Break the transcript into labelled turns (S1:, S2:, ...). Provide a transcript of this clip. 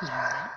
S1: いいよね。